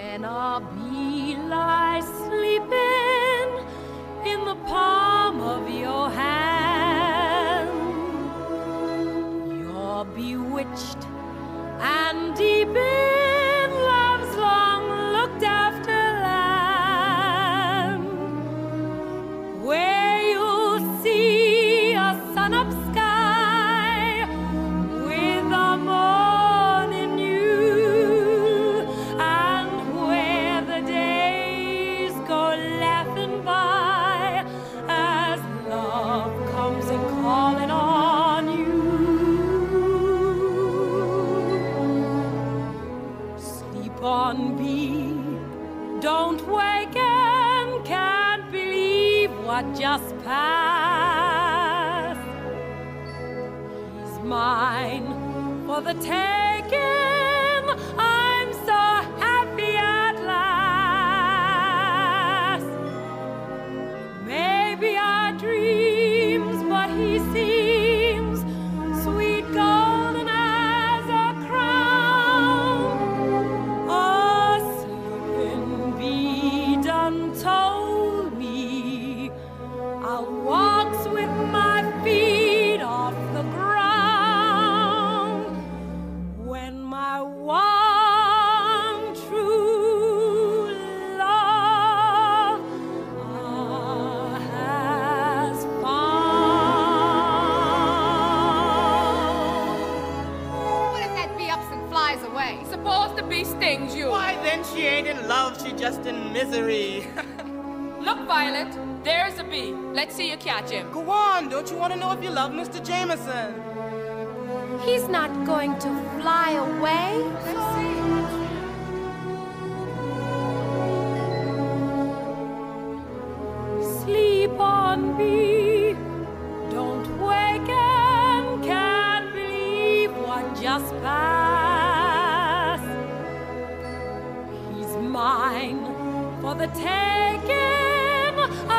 When a bee lies sleeping in the palm of your On, bee, don't waken, can't believe what just passed. He's mine for the taking. My one true love has found. What if that bee ups and flies away? Suppose the bee stings you. Why, then she ain't in love, she just in misery. Look, Violet, there's a bee. Let's see you catch him. Go on, don't you want to know if you love Mr. Jameson? He's not going to fly away. Sleep on me. Don't waken. Can't believe what just passed. He's mine for the taking.